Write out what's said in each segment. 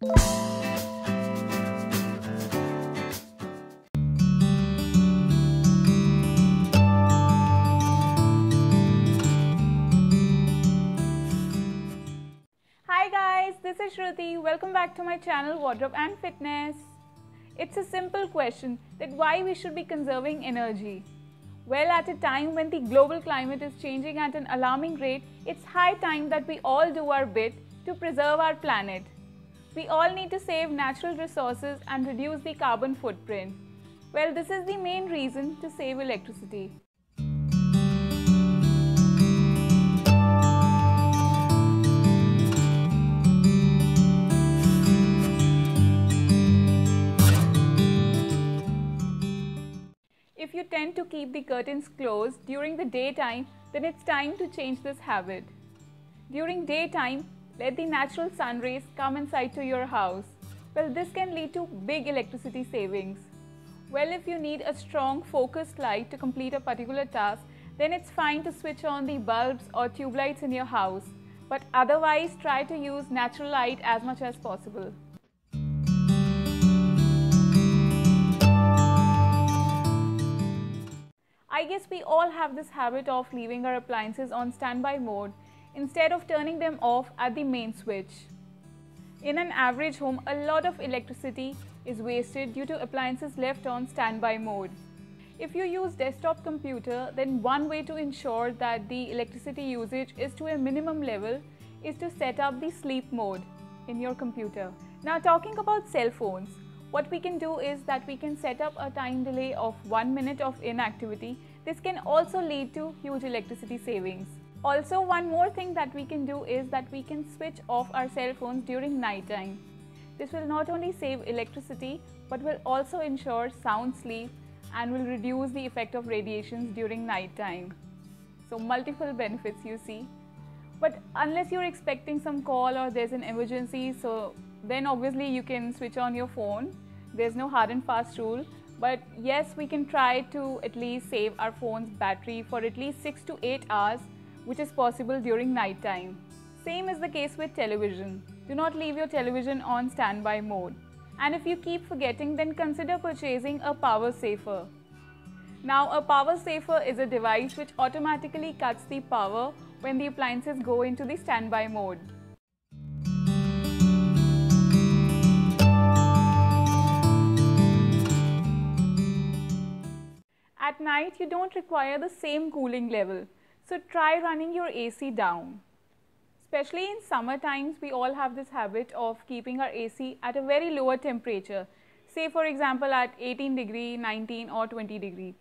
Hi guys, this is Shruti. Welcome back to my channel Wardrobe and Fitness. It's a simple question that why we should be conserving energy. Well, at a time when the global climate is changing at an alarming rate, it's high time that we all do our bit to preserve our planet. We all need to save natural resources and reduce the carbon footprint. Well, this is the main reason to save electricity. If you tend to keep the curtains closed during the daytime, then it's time to change this habit. During daytime, let the natural sun rays come inside to your house. Well, this can lead to big electricity savings. Well, if you need a strong focused light to complete a particular task, then it's fine to switch on the bulbs or tube lights in your house. But otherwise, try to use natural light as much as possible. I guess we all have this habit of leaving our appliances on standby mode instead of turning them off at the main switch. In an average home, a lot of electricity is wasted due to appliances left on standby mode. If you use desktop computer, then one way to ensure that the electricity usage is to a minimum level is to set up the sleep mode in your computer. Now talking about cell phones, what we can do is that we can set up a time delay of 1 minute of inactivity. This can also lead to huge electricity savings. Also, one more thing that we can do is that we can switch off our cell phones during night time. This will not only save electricity but will also ensure sound sleep and will reduce the effect of radiations during night time. So multiple benefits you see. But unless you're expecting some call or there's an emergency, so then obviously you can switch on your phone. There's no hard and fast rule. But yes, we can try to at least save our phone's battery for at least 6 to 8 hours, which is possible during night time. Same is the case with television. Do not leave your television on standby mode. And if you keep forgetting, then consider purchasing a power saver. Now, a power saver is a device which automatically cuts the power when the appliances go into the standby mode. At night, you don't require the same cooling level, so try running your AC down. Especially in summer times, we all have this habit of keeping our AC at a very lower temperature, say for example at 18 degree, 19 or 20 degree.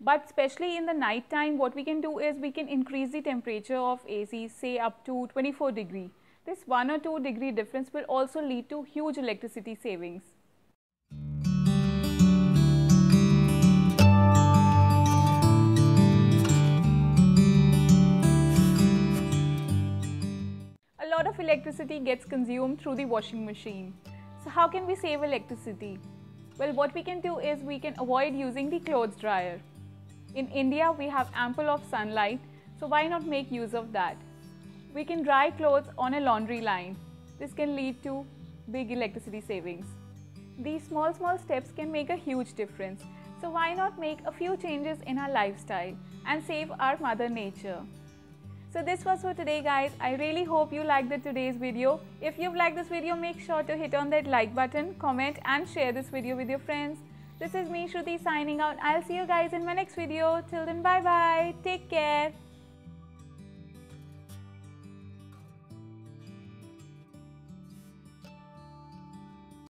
But especially in the night time, what we can do is we can increase the temperature of AC say up to 24 degree. This 1 or 2 degree difference will also lead to huge electricity savings. Electricity gets consumed through the washing machine. So how can we save electricity? Well, what we can do is we can avoid using the clothes dryer. In India, we have ample of sunlight, so why not make use of that? We can dry clothes on a laundry line. This can lead to big electricity savings. These small, small steps can make a huge difference. So why not make a few changes in our lifestyle and save our mother nature? So this was for today guys. I really hope you liked the today's video. If you've liked this video, make sure to hit on that like button, comment and share this video with your friends. This is me Shruti signing out. I'll see you guys in my next video. Till then bye bye. Take care.